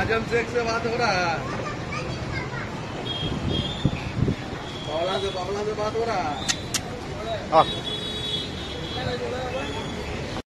आज़म शेख से बात हो रहा है। बावला से बावला से बात हो रहा है। हाँ।